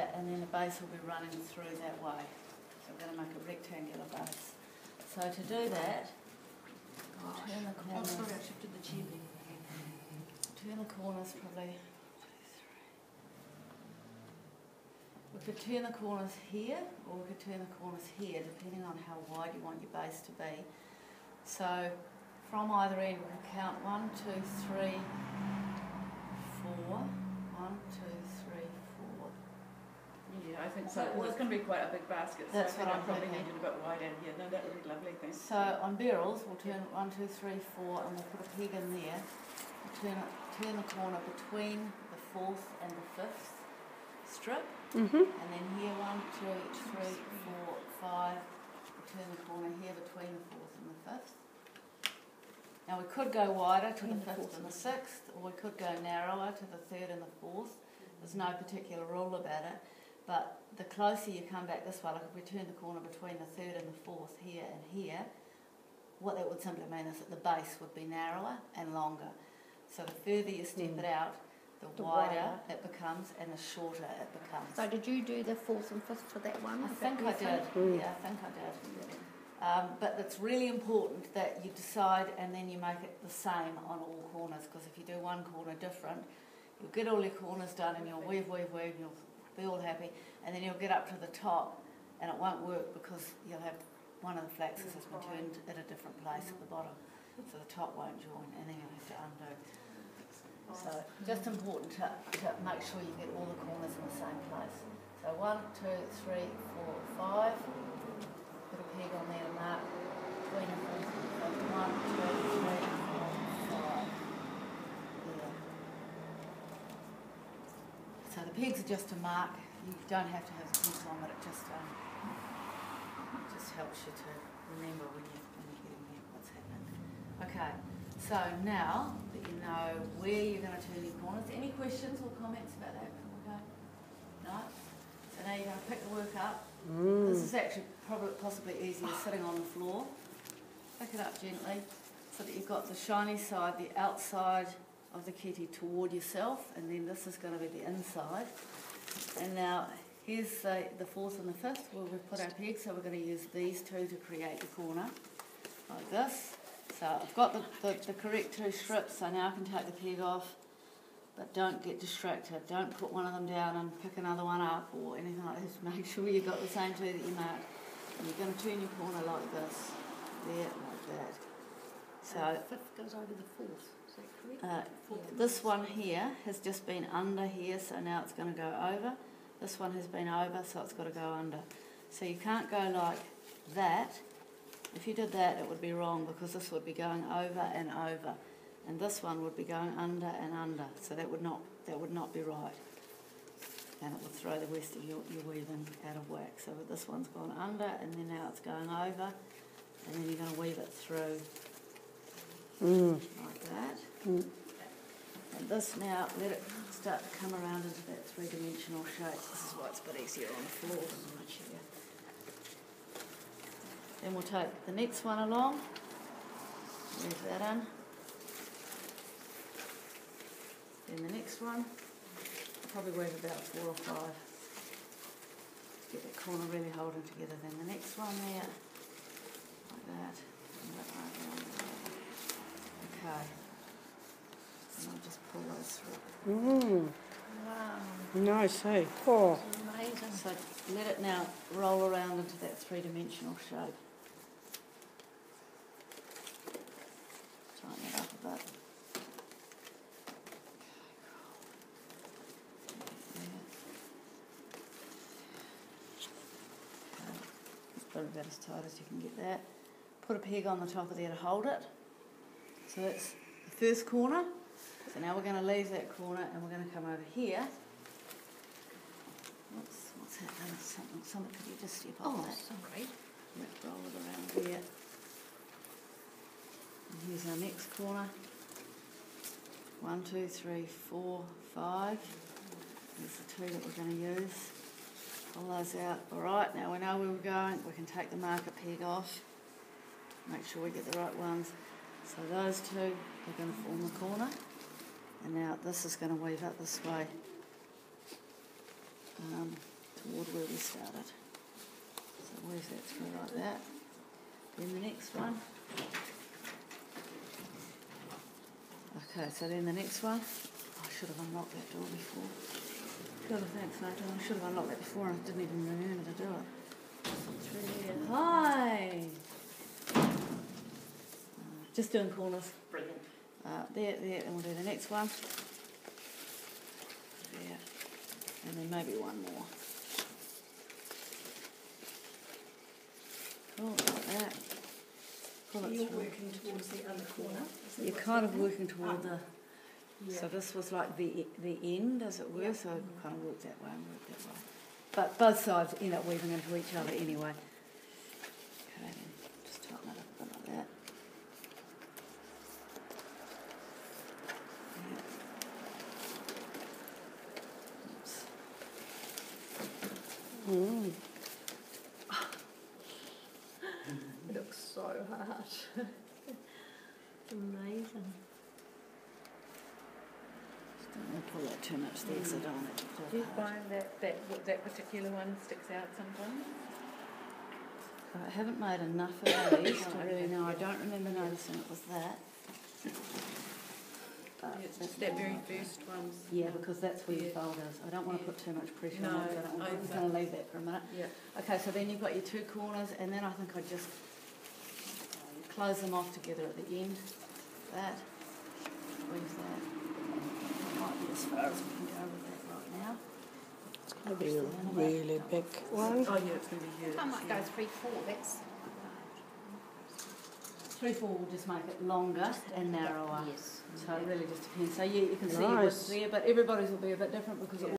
there, and then the base will be running through that way. So we're going to make a rectangular base. So to do that, we'll turn the Oh, corners. sorry, I shifted the chair. Turn the corners probably. We could turn the corners here, or we could turn the corners here, depending on how wide you want your base to be. So from either end, we can count one, two, three, four. One, two, three, four. Yeah, I think so. Well, it's going to be quite a big basket, so I That's think what I I'm probably thinking. need it a bit wider. here. no, that would be lovely, thanks. So on barrels, we'll turn it one, two, three, four, and we'll put a peg in there. We'll turn it, turn the corner between the fourth and the fifth strip. Mm-hmm. And then here, one, two, three, four, five. We turn the corner here between the fourth and the fifth. Now we could go wider to the Between the fifth fourth and the and sixth, or we could go narrower to the third and the fourth. There's no particular rule about it, but the closer you come back this way, like if we turn the corner between the third and the fourth here and here, what that would simply mean is that the base would be narrower and longer. So the further you step Mm. it out, the, The wider, wider. it becomes and the shorter it becomes. So did you do the fourth and fifth for that one? I think I did. think? Yeah, I think I did. Um, but it's really important that you decide and then you make it the same on all corners because if you do one corner different, you'll get all your corners done and you'll weave, weave, weave, and you'll be all happy, and then you'll get up to the top and it won't work because you'll have one of the flaxes has been turned at a different place at the bottom, so the top won't join, and then you'll have to undo. So just important to, to make sure you get all the corners in the same place. So one, two, three, four, five. Put a peg on there to mark between the. One, two, three, four, five. There. So the pegs are just to mark. You don't have to have the pegs on, but it just um, it just helps you to remember when you when you're getting there what's happening. Okay. So now that you know where you're going to turn your corners, any questions or comments about that before we go? No? So now you're going to pick the work up. This is actually probably possibly easier sitting on the floor. Pick it up gently so that you've got the shiny side, the outside of the kete toward yourself, and then this is going to be the inside. And now here's the, the fourth and the fifth where we've put our pegs, so we're going to use these two to create the corner, like this. So I've got the, the, the correct two strips, so now I can take the peg off, but don't get distracted. Don't put one of them down and pick another one up or anything like this. Make sure you've got the same two that you marked. And you're going to turn your corner like this, there, like that. So The fifth goes over the fourth? Uh, this one here has just been under here, so now it's going to go over. This one has been over, so it's got to go under. So you can't go like that. If you did that, it would be wrong because this would be going over and over, and this one would be going under and under. So that would not that would not be right, and it would throw the rest of your, your weaving out of whack. So this one's gone under, and then now it's going over, and then you're going to weave it through Mm. like that. And this now, let it start to come around into that three-dimensional shape. This is why it's a bit easier on the floor than on a chair. Then we'll take the next one along, leave that in. Then the next one, probably weave about four or five. Get that corner really holding together. Then the next one there, like that. Okay. And I'll just pull those through. Mm. Wow, Nice, hey? Oh. amazing. So let it now roll around into that three-dimensional shape. Tighten it up a bit. Put it about as tight as you can get that. Put a peg on the top of there to hold it. So that's the first corner. So now we're going to leave that corner and we're going to come over here. What's, what's happening? Something, something, could you just step Oh, off that? sorry. Yeah, roll it around here. And here's our next corner. One, two, three, four, five. There's the two that we're going to use. Pull those out. All right, now we know where we're going. We can take the marker peg off. Make sure we get the right ones. So those two are going to form the corner. And now this is going to weave up this way. Um, board where we started. So where's that through like that? Then the next one. Okay, so then the next one. I should have unlocked that door before. God, thanks, Nathan. I should have unlocked that before and I didn't even remember to do it. Through here. Hi! Uh, Just doing corners. Uh, there, there, and we'll do the next one. There. And then maybe one more. Cool, like that. It You're through. working towards the other corner. You're kind of working toward the, Yeah. so this was like the, the end, as it were, Yeah. so I kind of worked that way and worked that way. But both sides end up weaving into each other anyway. Okay, then just tighten it up a bit like that. Yeah. Oops. Mm. It looks so hard. it's amazing. Just don't want to pull that too much there, so I don't want it to fall Do you apart. find that, that, that particular one sticks out sometimes? I haven't made enough of these to Oh, really know. I don't remember noticing it was that. But It's that's just that very fine. first one. Yeah, because that's where your Yeah. fold is. I don't want to Yeah. put too much pressure No, on it. so I don't want, I- I'm just going to leave that for a minute. Yeah. Okay, so then you've got your two corners, and then I think I just um, close them off together at the end. That, squeeze that. That might be as far as we can go with that right now. It's going to be a really big one. Oh, yeah, it's going to be huge. I might go yeah. three, four, that's. Three, four will just make it longer and narrower. Yes. So it really just depends. So yeah, you can see your Nice. width there, but everybody's will be a bit different because it